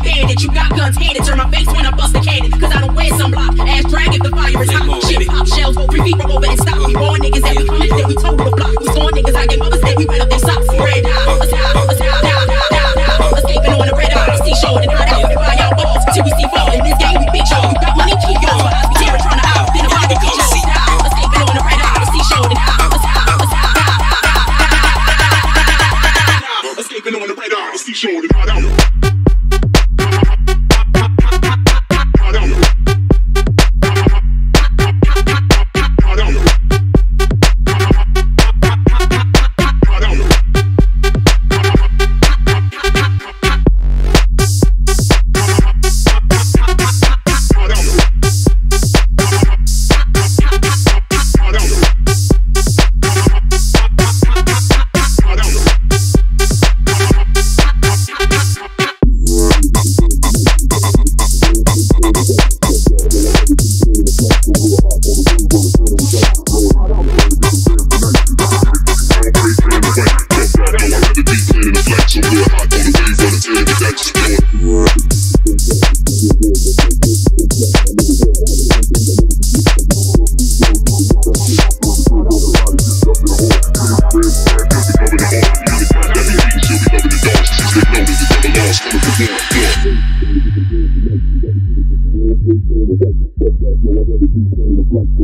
bandit. You got guns handed. Turn my face when I bust a cannon. Cause I don't wear sunblock. Ass drag if the fire is hot. Shit pop shells go three feet from over and stop. We born niggas that we coming, then we total the block. We scorn niggas like their mothers, then we wet up their socks. Red eye, us high, us high, down, down, down, down. Escaping on the red eye. Seashore and hide out buy out balls. Till we see fall. In this game, we bitch y'all. You got money, keep yours. I be tearing, trying to out. Then I'm out, bitch y'all. Escaping on the red eye. Seashore and hide. Escaping on the red eye, seashore and hot out. like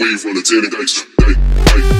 wave on the tanning ice.